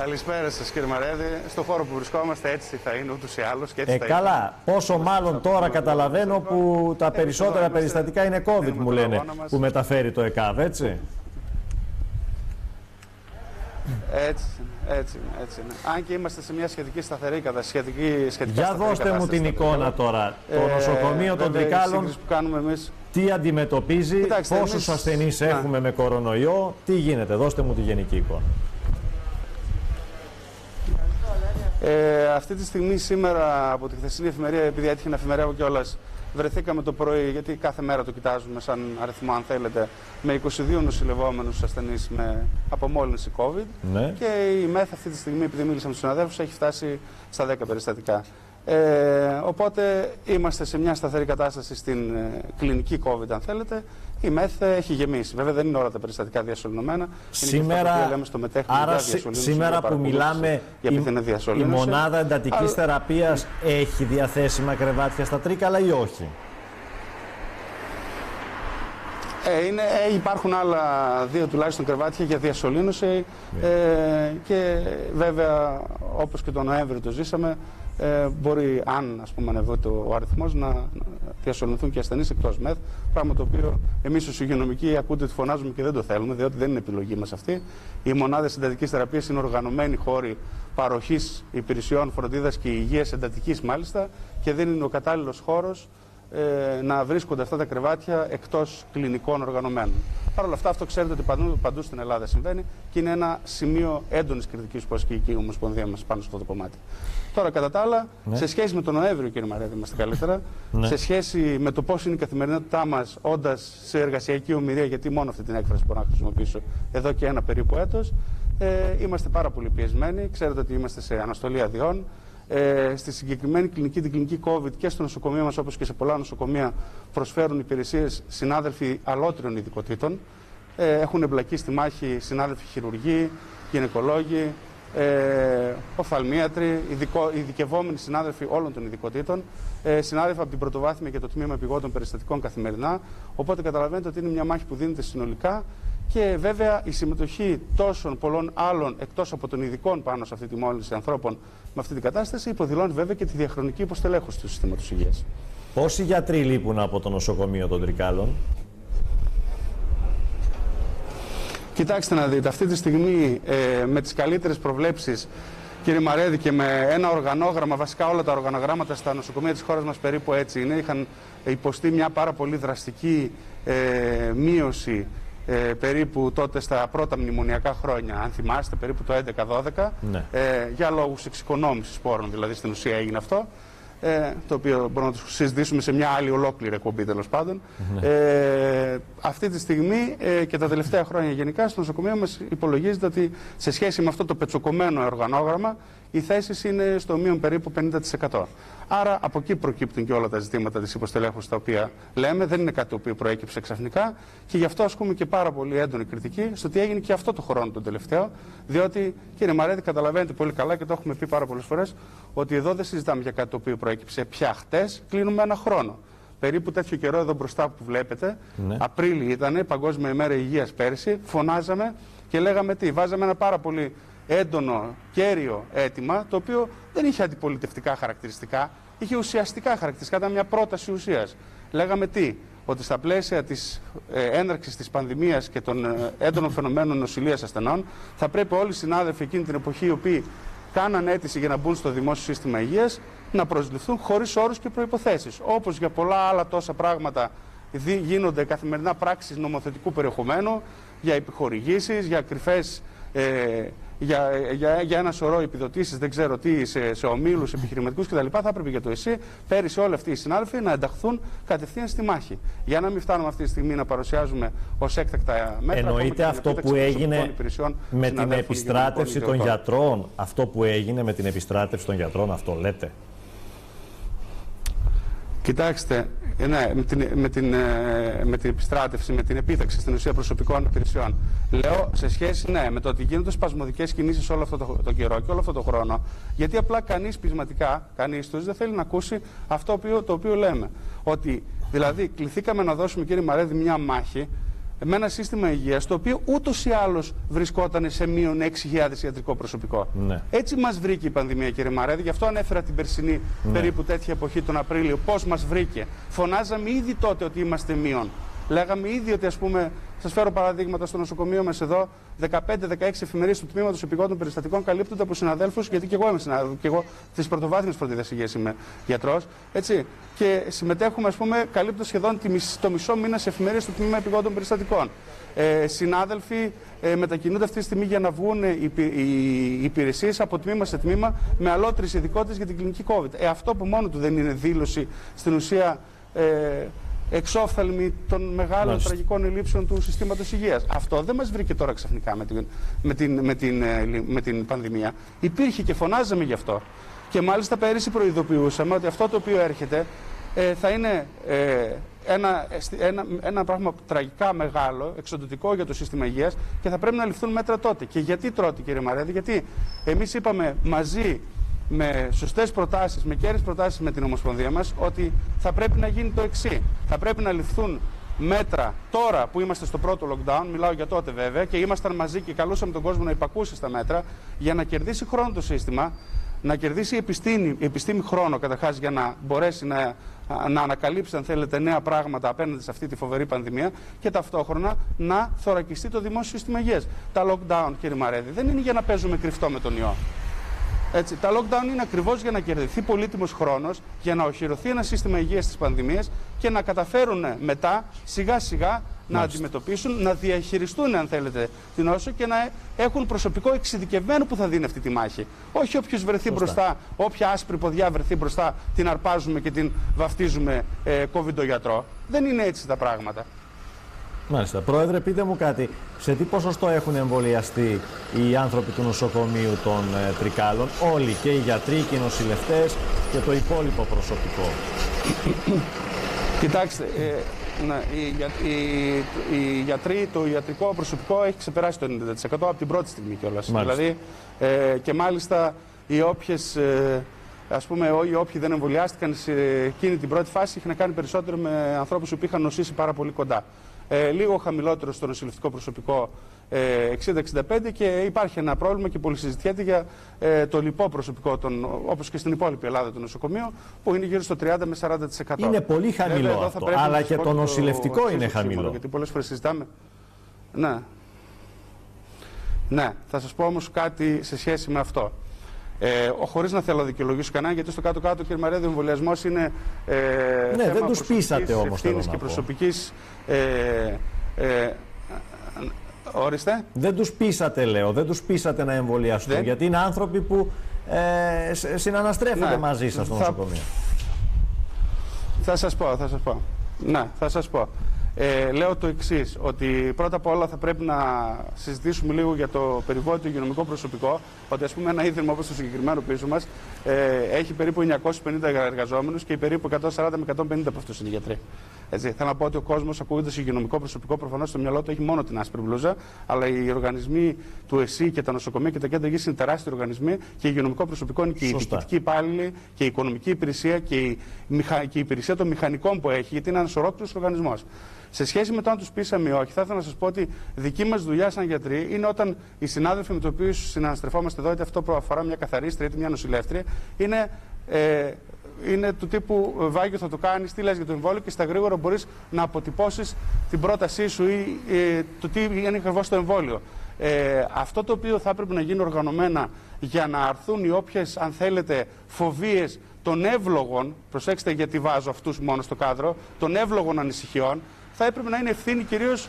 Καλησπέρα σας κύριε Μαρέδη. Στο χώρο που βρισκόμαστε έτσι θα είναι ούτως ή άλλως. Ε, καλά. Πόσο μάλλον τώρα καταλαβαίνω που τα περισσότερα περιστατικά είναι COVID, μου λένε, που μεταφέρει το ΕΚΑΒ, έτσι. Έτσι, έτσι, έτσι. Αν και είμαστε σε μια σχετική σταθερή κατάσταση. Σχετική, σχετική Για δώστε μου την εικόνα τώρα. Το ε, νοσοκομείο των Τρικάλων, που κάνουμε εμείς... τι αντιμετωπίζει, Κοιτάξτε, πόσους εμείς... ασθενείς έχουμε με κορονοϊό, τι γίνεται. Δώστε μου τη γενική εικόνα. Ε, αυτή τη στιγμή σήμερα από τη χθεσινή εφημερία, επειδή έτυχε να εφημερεύω κιόλας, βρεθήκαμε το πρωί, γιατί κάθε μέρα το κοιτάζουμε σαν αριθμό αν θέλετε, με 22 νοσηλευόμενους ασθενείς με απομόλυνση COVID ναι. και η ΜΕΘ αυτή τη στιγμή, επειδή μίλησα με τους συναδέλφους, έχει φτάσει στα 10 περιστατικά. Ε, οπότε είμαστε σε μια σταθερή κατάσταση στην ε, κλινική COVID αν θέλετε η ΜΕΘ έχει γεμίσει. Βέβαια δεν είναι όλα τα περιστατικά διασωληνωμένα. Σήμερα, είναι λέμε στο άρα σήμερα που μιλάμε η, η μονάδα εντατικής Αλλά... θεραπείας έχει διαθέσιμα κρεβάτια στα Τρίκαλα ή όχι; Ε, είναι, ε, υπάρχουν άλλα δύο τουλάχιστον κρεβάτια για διασωλήνωση ναι. ε, και βέβαια όπως και τον Νοέμβριο το ζήσαμε ε, μπορεί, αν ας πούμε, ανεβεί ο αριθμός, να διασωληνωθούν και ασθενείς εκτός ΜΕΘ. Πράγμα το οποίο εμείς ως υγειονομικοί ακούτε ότι φωνάζουμε και δεν το θέλουμε, διότι δεν είναι επιλογή μας αυτή. Οι μονάδες εντατική θεραπείας είναι οργανωμένοι χώροι παροχής υπηρεσιών φροντίδας και υγείας εντατική μάλιστα και δεν είναι ο κατάλληλος χώρος ε, να βρίσκονται αυτά τα κρεβάτια εκτός κλινικών οργανωμένων. Παρ' όλα αυτά, αυτό ξέρετε ότι παντού, παντού στην Ελλάδα συμβαίνει και είναι ένα σημείο έντονης κριτικής που ασκεί η Ομοσπονδία μας πάνω σε αυτό το κομμάτι. Τώρα, κατά τα άλλα, ναι. σε σχέση με τον Νοέμβριο, κύριε Μαρέδη, είμαστε καλύτερα. Ναι. Σε σχέση με το πώς είναι η καθημερινότητά μας, όντας σε εργασιακή ομοιρία, γιατί μόνο αυτή την έκφραση μπορώ να χρησιμοποιήσω εδώ και ένα περίπου έτος, ε, είμαστε πάρα πολύ πιεσμένοι. Ξέρετε ότι είμαστε σε αναστολή αδειών. Ε, στη συγκεκριμένη κλινική, την κλινική COVID και στο νοσοκομείο μας, όπως και σε πολλά νοσοκομεία, προσφέρουν υπηρεσίες συνάδελφοι αλότριων ειδικοτήτων. Ε, έχουν εμπλακεί στη μάχη συνάδελφοι χειρουργοί, γυναικολόγοι, ε, οφθαλμίατροι, ειδικο, ειδικευόμενοι συνάδελφοι όλων των ειδικοτήτων, ε, συνάδελφοι από την πρωτοβάθμια και το τμήμα επιγόντων περιστατικών καθημερινά. Οπότε καταλαβαίνετε ότι είναι μια μάχη που δίνεται συνολικά και βέβαια η συμμετοχή τόσων πολλών άλλων εκτός από των ειδικών πάνω σε αυτή τη μόλυνση ανθρώπων με αυτή την κατάσταση υποδηλώνει βέβαια και τη διαχρονική υποστελέχωση του συστήματος υγείας. Πόσοι γιατροί λείπουν από το νοσοκομείο των Τρικάλων; Κοιτάξτε να δείτε, αυτή τη στιγμή ε, με τις καλύτερες προβλέψεις κύριε Μαρέδη και με ένα οργανόγραμμα, βασικά όλα τα οργανογράμματα στα νοσοκομεία της χώρας μας περίπου έτσι είναι, είχαν υποστεί μια πάρα πολύ δραστική ε, μείωση ε, περίπου τότε στα πρώτα μνημονιακά χρόνια, αν θυμάστε, περίπου το 11-12, ναι. ε, για λόγους εξοικονόμησης πόρων δηλαδή στην ουσία έγινε αυτό ε, το οποίο μπορούμε να το συζητήσουμε σε μια άλλη ολόκληρη εκπομπή τέλος πάντων. Ναι. Ε, αυτή τη στιγμή ε, και τα τελευταία χρόνια γενικά στο νοσοκομείο μας υπολογίζεται ότι σε σχέση με αυτό το πετσοκομμένο οργανόγραμμα οι θέσεις είναι στο μείον περίπου 50%. Άρα από εκεί προκύπτουν και όλα τα ζητήματα της υποστελέχωσης τα οποία λέμε. Δεν είναι κάτι το οποίο προέκυψε ξαφνικά και γι' αυτό ασκούμε και πάρα πολύ έντονη κριτική στο τι έγινε και αυτό το χρόνο τον τελευταίο. Διότι, κύριε Μαρέτη, καταλαβαίνετε πολύ καλά και το έχουμε πει πάρα πολλές φορές ότι εδώ δεν συζητάμε για κάτι το οποίο προέκυψε πια χτες, κλείνουμε ένα χρόνο. Περίπου τέτοιο καιρό εδώ μπροστά που βλέπετε, ναι. Απρίλη ήταν, Παγκόσμια ημέρα υγείας πέρσι, φωνάζαμε και λέγαμε τι, βάζαμε ένα πάρα πολύ έντονο, κέριο αίτημα, το οποίο δεν είχε αντιπολιτευτικά χαρακτηριστικά, είχε ουσιαστικά χαρακτηριστικά, ήταν μια πρόταση ουσίας. Λέγαμε τι, ότι στα πλαίσια της ε, έναρξης της πανδημίας και των ε, έντονων φαινομένων νοσηλείας ασθενών, θα πρέπει όλοι οι συνάδελφοι εκείνη την εποχή, οι οποίοι κάναν αίτηση για να μπουν στο δημόσιο σύστημα υγείας, να προσληφθούν χωρίς όρους και προποθέσει. Όπως για πολλά άλλα τόσα πράγματα γίνονται καθημερινά πράξεις νομοθετικού περιεχομένου, για επιχορηγήσεις, για κρυφές ε, για, για, για ένα σωρό επιδοτήσεις, δεν ξέρω τι, σε, σε ομίλους επιχειρηματικούς κτλ. Θα έπρεπε για το ΕΣΥ πέρυσι όλοι αυτοί οι συνάδελφοι να ενταχθούν κατευθείαν στη μάχη. Για να μην φτάνουμε αυτή τη στιγμή να παρουσιάζουμε ως έκτακτα μέτρα. Εννοείται αυτό που έγινε με την επιστράτευση των γιατρών. Αυτό που έγινε με την επιστράτευση των γιατρών, αυτό λέτε. Κοιτάξτε, ε, ναι, με την, με, την, ε, με την επιστράτευση, με την επίταξη στην ουσία προσωπικών υπηρεσιών. Λέω σε σχέση ναι, με το ότι γίνονται σπασμωδικές κινήσεις όλο αυτό το, το καιρό και όλο αυτό το χρόνο, γιατί απλά κανείς πεισματικά, κανείς τους δεν θέλει να ακούσει αυτό το οποίο λέμε. Ότι δηλαδή κληθήκαμε να δώσουμε, κύριε Μαρέδη, μια μάχη με ένα σύστημα υγείας το οποίο ούτως ή άλλως βρισκόταν σε μείον 6.000 ιατρικό προσωπικό. Ναι. Έτσι μας βρήκε η πανδημία, κύριε Μαρέδη. Γι' αυτό ανέφερα την περσινή ναι. περίπου τέτοια εποχή τον Απρίλιο. Πώς μας βρήκε. Φωνάζαμε ήδη τότε ότι είμαστε μείον. Λέγαμε ήδη ότι, ας πούμε, σας φέρω παραδείγματα στο νοσοκομείο μας εδώ, 15-16 εφημερίε του τμήματος επιγόντων περιστατικών καλύπτονται από συναδέλφους, γιατί και εγώ είμαι συνάδελφο, και εγώ της πρωτοβάθμιας φροντίδας υγείας είμαι γιατρός. Και συμμετέχουμε, ας πούμε, καλύπτω σχεδόν το μισό μήνα σε εφημερίε του τμήμα επιγόντων περιστατικών. Ε, συνάδελφοι ε, μετακινούνται αυτή τη στιγμή για να βγουν οι, οι υπηρεσίες από τμήμα σε τμήμα με αλότρε ειδικότητες για την κλινική COVID. Ε, αυτό που μόνο του δεν είναι δήλωση στην ουσία. Ε, εξόφθαλμη των μεγάλων Μάλιστα. τραγικών ελλείψεων του συστήματος υγείας. Αυτό δεν μας βρήκε τώρα ξαφνικά με την, με, την, με, την, ε, με την πανδημία. Υπήρχε και φωνάζαμε γι' αυτό. Και μάλιστα πέρυσι προειδοποιούσαμε ότι αυτό το οποίο έρχεται ε, θα είναι ε, ένα, ένα, ένα πράγμα τραγικά μεγάλο, εξοντοτικό για το σύστημα υγείας και θα πρέπει να ληφθούν μέτρα τότε. Και γιατί τρώτε κύριε Μαρέδη, γιατί εμείς είπαμε μαζί με σωστές προτάσεις, με κέρδε προτάσεις με την Ομοσπονδία μας, ότι θα πρέπει να γίνει το εξή. Θα πρέπει να ληφθούν μέτρα τώρα που είμαστε στο πρώτο lockdown, μιλάω για τότε βέβαια, και ήμασταν μαζί και καλούσαμε τον κόσμο να υπακούσει στα μέτρα, για να κερδίσει χρόνο το σύστημα, να κερδίσει η επιστήμη, η επιστήμη χρόνο καταρχάς για να μπορέσει να, να ανακαλύψει, αν θέλετε, νέα πράγματα απέναντι σε αυτή τη φοβερή πανδημία και ταυτόχρονα να θωρακιστεί το δημόσιο σύστημα υγείας. Τα lockdown, κύριε Μαρέδη, δεν είναι για να παίζουμε κρυφτό με τον ιό. Έτσι, τα lockdown είναι ακριβώς για να κερδιθεί πολύτιμος χρόνος, για να οχυρωθεί ένα σύστημα υγείας της πανδημίας και να καταφέρουν μετά σιγά σιγά να αντιμετωπίσουν, να διαχειριστούν, αν θέλετε, την όσο και να έχουν προσωπικό εξειδικευμένο που θα δίνει αυτή τη μάχη. Όχι όποιος βρεθεί μπροστά, όποια άσπρη ποδιά βρεθεί μπροστά, την αρπάζουμε και την βαφτίζουμε ε, COVID γιατρό. Δεν είναι έτσι τα πράγματα. Μάλιστα. Πρόεδρε, πείτε μου κάτι. Σε τι ποσοστό έχουν εμβολιαστεί οι άνθρωποι του νοσοκομείου των ε, Τρικάλων, όλοι και οι γιατροί και οι νοσηλευτές και το υπόλοιπο προσωπικό. Κοιτάξτε, ε, ναι, οι, οι, οι, γιατροί, το ιατρικό προσωπικό έχει ξεπεράσει το 90% από την πρώτη στιγμή κιόλας. Δηλαδή, ε, και μάλιστα οι όποιες. Ε, ας πούμε, οι όποιοι δεν εμβολιάστηκαν σε εκείνη την πρώτη φάση είχαν κάνει περισσότερο με ανθρώπους που είχαν νοσήσει πάρα πολύ κοντά ε, λίγο χαμηλότερο στο νοσηλευτικό προσωπικό ε, 60-65 και υπάρχει ένα πρόβλημα και πολύ συζητιέται για ε, το λοιπό προσωπικό, των, όπως και στην υπόλοιπη Ελλάδα του νοσοκομείου, που είναι γύρω στο 30 με 40%. Είναι πολύ χαμηλό αυτό, αλλά και το νοσηλευτικό το, είναι χαμηλό. γιατί πολλές φορές συζητάμε. Ναι. Ναι, θα σας πω όμως κάτι σε σχέση με αυτό. Ε, Χωρίς να θέλω να δικαιολογήσω κανένα, γιατί στο κάτω-κάτω, κύριε Μαρέδη, ο εμβολιασμός είναι. Ε, ναι, θέμα δεν του πείσατε όμως. Ευθύνης και προσωπικής. Ε, ε, Όριστε. Δεν τους πείσατε, λέω. Δεν τους πείσατε να εμβολιαστούν. Γιατί είναι άνθρωποι που ε, συναναστρέφονται ναι. μαζί σας στο νοσοκομείο. Θα σας πω, θα σας πω. Ναι, θα σας πω. Ε, λέω το εξής, ότι πρώτα απ' όλα θα πρέπει να συζητήσουμε λίγο για το περιβόητο υγειονομικό προσωπικό. Ότι, ας πούμε, ένα ίδρυμα όπως το συγκεκριμένο πίσω μας ε, έχει περίπου 950 εργαζόμενους και περίπου 140 με 150 από αυτούς είναι γιατροί. Έτσι, θέλω να πω ότι ο κόσμος, ακούγοντα υγειονομικό προσωπικό, προφανώς στο μυαλό του έχει μόνο την άσπρη μπλούζα, αλλά οι οργανισμοί του ΕΣΥ και τα νοσοκομεία και τα κέντρα υγείας είναι τεράστιοι οργανισμοί και υγειονομικό προσωπικό είναι και η διοικητική υπάλληλη και η οικονομική υπηρεσία και η, και η υπηρεσία των μηχανικών που έχει, γιατί είναι ένας ολόκληρος οργανισμός. Σε σχέση με το αν τους πείσαμε ή όχι, θα ήθελα να σας πω ότι δική μας δουλειά σαν γιατροί είναι όταν οι συνάδελφοι με τους οποίους συναναστρεφόμαστε εδώ, είτε αυτό που αφορά μια καθαρίστρια είτε μια νοσηλεύτρια, είναι ε, είναι του τύπου ε, Βάγιο θα το κάνεις, τι λες για το εμβόλιο και στα γρήγορα μπορείς να αποτυπώσεις την πρότασή σου ή ε, το τι είναι ακριβώς το εμβόλιο. Ε, αυτό το οποίο θα έπρεπε να γίνει οργανωμένα για να αρθούν οι όποιες, αν θέλετε, φοβίες των εύλογων, προσέξτε γιατί βάζω αυτούς μόνο στο κάδρο, των εύλογων ανησυχιών, θα έπρεπε να είναι ευθύνη κυρίως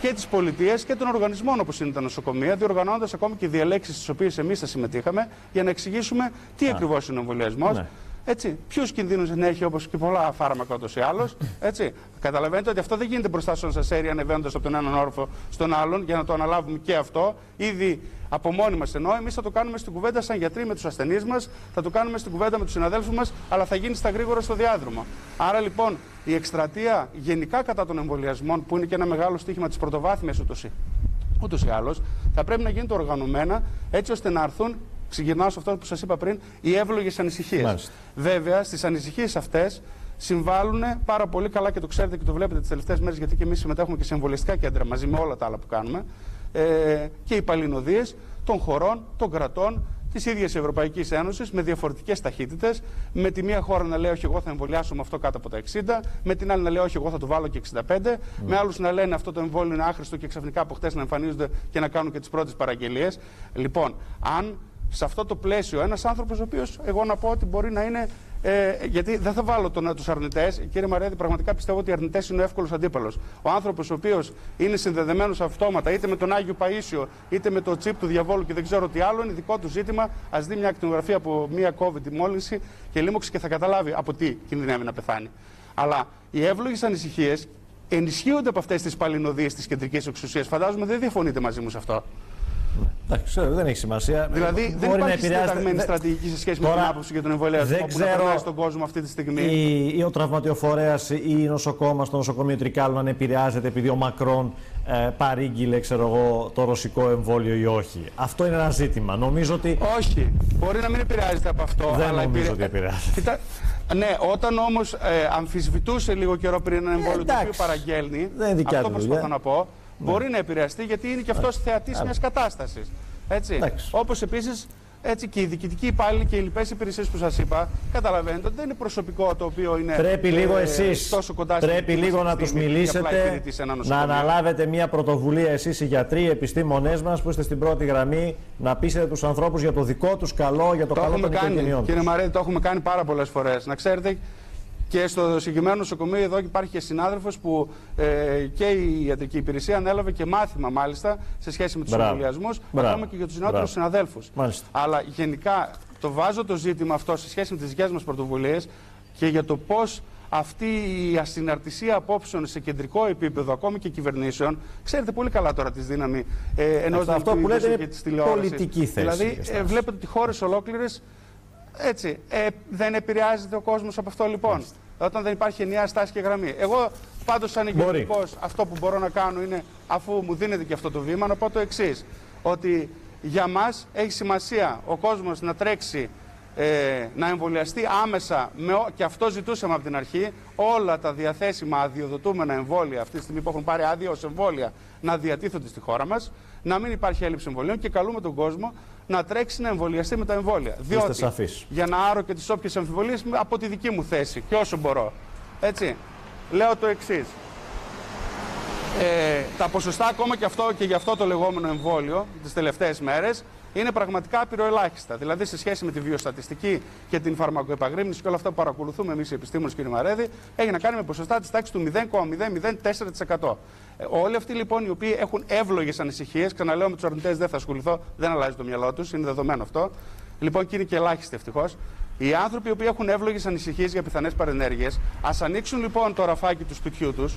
και της πολιτείας και των οργανισμών όπως είναι τα νοσοκομεία, διοργανώνοντα ακόμη και διαλέξεις στις οποίες εμείς θα συμμετείχαμε για να εξηγήσουμε τι ακριβώς είναι ο εμβολιασμός. Ναι. Έτσι, ποιους κινδύνους δεν έχει όπως και πολλά φάρμακα ούτως ή άλλως. Καταλαβαίνετε ότι αυτό δεν γίνεται μπροστά στον σέρι ανεβαίνοντας από τον έναν όρφο στον άλλον για να το αναλάβουμε και αυτό. Ήδη από μόνοι μας ενώ εμείς θα το κάνουμε στην κουβέντα σαν γιατροί με τους ασθενείς μας, θα το κάνουμε στην κουβέντα με τους συναδέλφους μας, αλλά θα γίνει στα γρήγορα στο διάδρομο. Άρα λοιπόν η εκστρατεία γενικά κατά των εμβολιασμών, που είναι και ένα μεγάλο στίχημα της πρωτοβάθμιας ούτως ή άλλως, θα πρέπει να γίνεται οργανωμένα έτσι ώστε να έρθουν Ξεκινάω σε αυτό που σας είπα πριν, οι εύλογες ανησυχίες. Βέβαια, στις ανησυχίες αυτές συμβάλλουν πάρα πολύ καλά και το ξέρετε και το βλέπετε τις τελευταίες μέρες, γιατί και εμείς συμμετέχουμε και σε εμβολιαστικά κέντρα μαζί με όλα τα άλλα που κάνουμε. Ε, και οι παλινοδίες των χωρών, των κρατών, της ίδιας Ευρωπαϊκής Ένωσης με διαφορετικές ταχύτητες. Με τη μία χώρα να λέει Όχι, εγώ θα εμβολιάσω με αυτό κάτω από τα 60. Με την άλλη να λέει Όχι, εγώ θα το βάλω και 65. Mm. Με άλλους να λένε Αυτό το εμβόλιο είναι άχρηστο και ξαφνικά από χτες να εμφανίζονται και να κάνουν και τις πρώτες παραγγελίες. Λοιπόν, αν σε αυτό το πλαίσιο ένας άνθρωπος ο οποίος εγώ να πω ότι μπορεί να είναι ε, γιατί δεν θα βάλω τον, τους αρνητές. Κύριε Μαρέδη, πραγματικά πιστεύω ότι οι αρνητές είναι ο εύκολος αντίπαλος. Ο άνθρωπος ο οποίος είναι συνδεδεμένος αυτόματα είτε με τον Άγιο Παίσιο είτε με το τσίπ του διαβόλου και δεν ξέρω τι άλλο, είναι δικό του ζήτημα. Α δει μια ακτινογραφία από μια COVID μόλυνση και λίμωξη και θα καταλάβει από τι κινδυνεύει να πεθάνει. Αλλά οι εύλογες ανησυχίες ενισχύονται από αυτές τις παλινοδίες της κεντρικής εξουσίας. Φαντάζομαι δεν διαφωνείτε μαζί μου σε αυτό. Εντάξει, δεν έχει σημασία. Δηλαδή δεν Μπορεί υπάρχει συντεταγμένη στρατηγική σε σχέση Τώρα, με την άποψη για τον εμβολιασμό δεν που ξέρω στον κόσμο αυτή τη στιγμή. Ή, ή ο τραυματιοφορέας ή η νοσοκόμα στο νοσοκομείο Τρικάλου αν επηρεάζεται επειδή ο Μακρόν ε, παρήγγειλε ξέρω εγώ, το ρωσικό εμβόλιο ή όχι. Αυτό είναι ένα ζήτημα. Νομίζω ότι. Όχι. Μπορεί να μην επηρεάζεται από αυτό. Δεν αλλά νομίζω ότι επηρεάζεται. Κοιτά... Ναι, όταν όμως ε, αμφισβητούσε λίγο καιρό πριν ένα εμβόλιο το οποίο παραγγέλνει. Δεν είναι αυτό προσπαθώ να πω ναι. Μπορεί να επηρεαστεί γιατί είναι και αυτός θεατής μιας κατάστασης. Όπως επίσης έτσι και οι διοικητικοί υπάλληλοι και οι λοιπές υπηρεσίες που σας είπα, καταλαβαίνετε ότι δεν είναι προσωπικό το οποίο είναι πρέπει λίγο ε, εσείς, τόσο κοντά Πρέπει λίγο να τους μιλήσετε, να αναλάβετε μια πρωτοβουλία εσείς οι γιατροί, οι επιστήμονές μας που είστε στην πρώτη γραμμή, να πείσετε τους ανθρώπους για το δικό τους καλό, για το, το καλό των οικογενειών. Κύριε Μαρέτη, το έχουμε κάνει πάρα πολλές φορές. Να ξέρετε, και στο συγκεκριμένο νοσοκομείο εδώ υπάρχει και συνάδελφος που ε, και η ιατρική υπηρεσία ανέλαβε και μάθημα μάλιστα σε σχέση με τους εμβολιασμούς, ακόμα και για τους νεότερους συναδέλφους. Αλλά γενικά το βάζω το ζήτημα αυτό σε σχέση με τις δικές μας πρωτοβουλίες και για το πώς αυτή η ασυναρτησία απόψεων σε κεντρικό επίπεδο, ακόμη και κυβερνήσεων, ξέρετε πολύ καλά τώρα τη δύναμη ε, ενός Αυτό που λέτε είναι πολιτική θέση. Δηλαδή, ε, βλέπετε ότι χώρες ολόκληρες έτσι. Ε, δεν επηρεάζεται ο κόσμος από αυτό λοιπόν. Όταν δεν υπάρχει ενιαία στάση και γραμμή. Εγώ πάντως, σαν ηγετικός, αυτό που μπορώ να κάνω είναι, αφού μου δίνεται και αυτό το βήμα, να πω το εξής. Ότι για μας έχει σημασία ο κόσμος να τρέξει ε, να εμβολιαστεί άμεσα, με, και αυτό ζητούσαμε από την αρχή, όλα τα διαθέσιμα αδειοδοτούμενα εμβόλια αυτή τη στιγμή που έχουν πάρει άδεια ως εμβόλια να διατίθονται στη χώρα μας, να μην υπάρχει έλλειψη εμβολίων και καλούμε τον κόσμο να τρέξει να εμβολιαστεί με τα εμβόλια. Διότι για να άρω και τις όποιες αμφιβολίε από τη δική μου θέση και όσο μπορώ. Έτσι, λέω το εξής. Ε, τα ποσοστά ακόμα και αυτό και για αυτό το λεγόμενο εμβόλιο τις τελευταίες μέρες είναι πραγματικά απειροελάχιστα. Δηλαδή, σε σχέση με τη βιοστατιστική και την φαρμακοεπαγρύπνηση και όλα αυτά που παρακολουθούμε εμείς οι επιστήμονες, κ. Μαρέδη, έχει να κάνει με ποσοστά της τάξης του 0,004%. Ε, όλοι αυτοί λοιπόν οι οποίοι έχουν εύλογες ανησυχίες, ξαναλέω με τους αρνητές δεν θα ασχοληθώ, δεν αλλάζει το μυαλό τους, είναι δεδομένο αυτό. Λοιπόν, και είναι και ελάχιστοι ευτυχώς. Οι άνθρωποι οι οποίοι έχουν εύλογες ανησυχίες για πιθανές παρενέργειες, ας ανοίξουν λοιπόν το ραφάκι τους σπιτιού τους,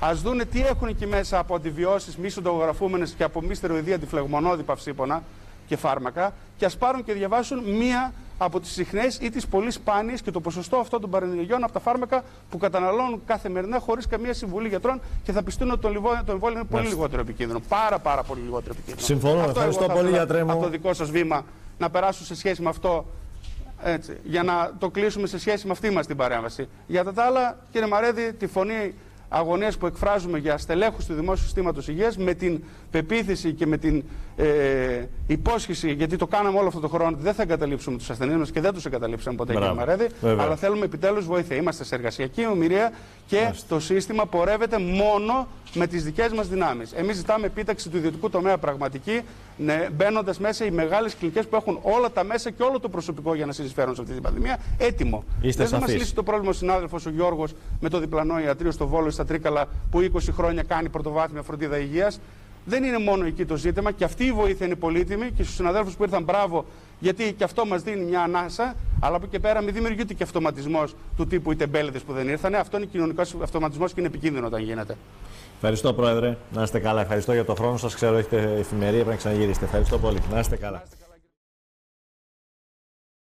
ας δούνε τι έχουν εκεί μέσα από αντιβιώσεις μη συντογραφούμενες και από μη στεροειδή αντιφλεγμονώδη παυσίπονα, και φάρμακα και ας πάρουν και διαβάσουν μία από τις συχνές ή τις πολύ σπάνιες και το ποσοστό αυτό των παρενεργειών από τα φάρμακα που καταναλώνουν καθημερινά χωρίς καμία συμβουλή γιατρών και θα πιστούν ότι το, το εμβόλιο είναι πολύ λιγότερο επικίνδυνο. Πάρα, πάρα πολύ λιγότερο επικίνδυνο. Συμφωνώ. Αυτό Ευχαριστώ πολύ, γιατρέ μου. Από το δικό σας βήμα να περάσω σε σχέση με αυτό έτσι, για να το κλείσουμε σε σχέση με αυτή μας την παρέμβαση. Για τα άλλα, κύριε Μαρέδη, τη φωνή αγωνίες που εκφράζουμε για στελέχους του δημόσιου συστήματος υγείας με την πεποίθηση και με την ε, υπόσχεση, γιατί το κάναμε όλο αυτό το χρόνο, δεν θα εγκαταλείψουμε τους ασθενείς μας και δεν τους εγκαταλείψαμε ποτέ κύριε Μαρέδη, αλλά θέλουμε επιτέλους βοήθεια. Είμαστε σε εργασιακή ομοιρία και το σύστημα πορεύεται μόνο με τις δικές μας δυνάμεις. Εμείς ζητάμε επίταξη του ιδιωτικού τομέα πραγματική, ναι, μπαίνοντας μέσα οι μεγάλες κλινικές που έχουν όλα τα μέσα και όλο το προσωπικό για να συνεισφέρουν σε αυτή την πανδημία έτοιμο. Είστε Δεν θα μας λύσει το πρόβλημα ο συνάδελφος ο Γιώργος με το διπλανό ιατρείο στο Βόλο στα Τρίκαλα που 20 χρόνια κάνει πρωτοβάθμια φροντίδα υγείας. Δεν είναι μόνο εκεί το ζήτημα και αυτή η βοήθεια είναι πολύτιμη και στους συναδέλφους που ήρθαν μπράβο γιατί και αυτό μας δίνει μια ανάσα. Αλλά από εκεί πέρα μην δημιουργείται και αυτοματισμός του τύπου οι τεμπέληδες που δεν ήρθαν. Αυτό είναι κοινωνικός αυτοματισμός και είναι επικίνδυνο όταν γίνεται. Ευχαριστώ, Πρόεδρε. Να είστε καλά. Ευχαριστώ για το χρόνο σας. Ξέρω έχετε εφημερία, πρέπει να ξαναγυρίσετε. Ευχαριστώ πολύ. Να είστε καλά.